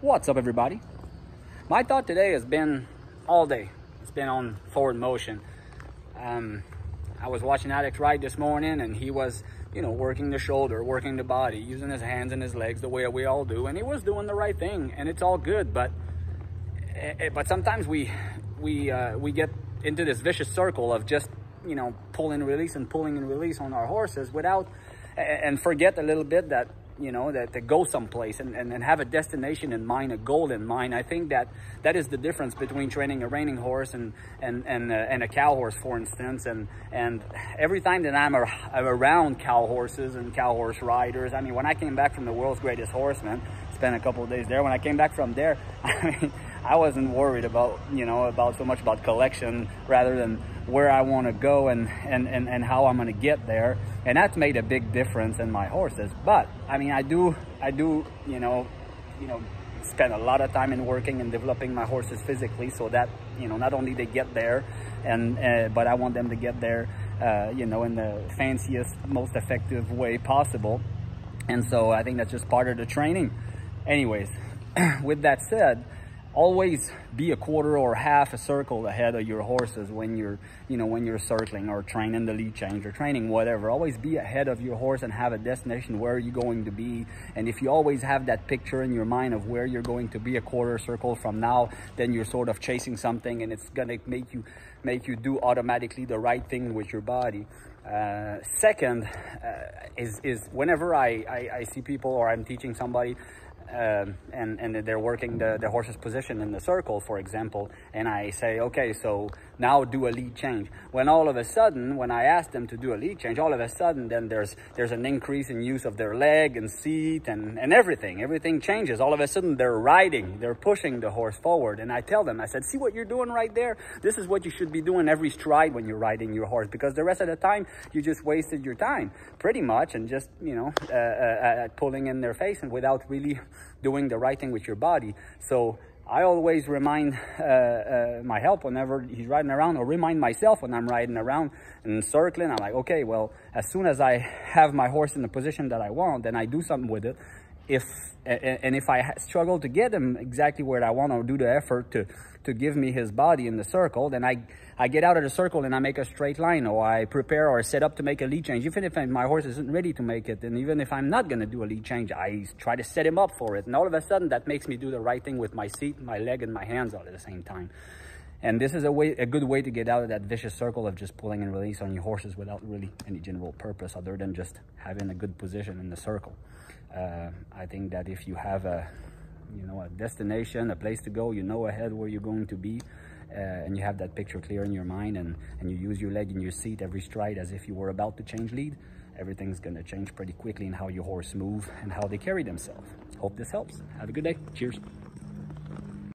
What's up everybody? My thought today has been all day. It's been on forward motion. Um, I was watching Alex ride this morning and he was, you know, working the shoulder, working the body, using his hands and his legs the way we all do. And he was doing the right thing and it's all good. But, eh, eh, but sometimes we, we, uh, we get into this vicious circle of just, you know, pulling and release and pulling and release on our horses without, and forget a little bit that you know, that to go someplace and, and, and have a destination in mind, a goal in mind. I think that that is the difference between training a reining horse and and and, uh, and a cow horse, for instance. And and every time that I'm, a, I'm around cow horses and cow horse riders, I mean, when I came back from the world's greatest horseman, spent a couple of days there. When I came back from there, I mean, I wasn't worried about you know about so much about collection rather than where I want to go and, and, and, and how I'm going to get there. And that's made a big difference in my horses. But I mean, I do, I do, you know, you know, spend a lot of time in working and developing my horses physically so that, you know, not only they get there and, uh, but I want them to get there, uh, you know, in the fanciest, most effective way possible. And so I think that's just part of the training. Anyways, with that said, always be a quarter or half a circle ahead of your horses when you're you know when you're circling or training the lead change or training whatever. Always be ahead of your horse and have a destination where you're going to be. And if you always have that picture in your mind of where you're going to be a quarter circle from now then you're sort of chasing something and it's gonna make you make you do automatically the right thing with your body. Uh, second uh, is is whenever I, I, I see people or I'm teaching somebody um, and, and they're working the, the horse's position in the circle, for example, and I say, okay, so now do a lead change. When all of a sudden, when I ask them to do a lead change, all of a sudden then there's there's an increase in use of their leg and seat and, and everything. Everything changes. All of a sudden they're riding, they're pushing the horse forward. And I tell them, I said, see what you're doing right there? This is what you should be doing every stride when you're riding your horse because the rest of the time you just wasted your time pretty much and just, you know, uh, uh, uh pulling in their face and without really doing the right thing with your body. So I always remind uh, uh, my help whenever he's riding around or remind myself when I'm riding around and circling. I'm like, okay, well, as soon as I have my horse in the position that I want, then I do something with it. If And if I struggle to get him exactly where I want or do the effort to to give me his body in the circle, then I, I get out of the circle and I make a straight line or I prepare or set up to make a lead change. Even if my horse isn't ready to make it, and even if I'm not going to do a lead change, I try to set him up for it. And all of a sudden, that makes me do the right thing with my seat, my leg, and my hands all at the same time. And this is a way, a good way to get out of that vicious circle of just pulling and release on your horses without really any general purpose other than just having a good position in the circle. Uh, I think that if you have a you know, a destination, a place to go, you know ahead where you're going to be, uh, and you have that picture clear in your mind, and, and you use your leg in your seat every stride as if you were about to change lead, everything's gonna change pretty quickly in how your horse move and how they carry themselves. Hope this helps. Have a good day. Cheers.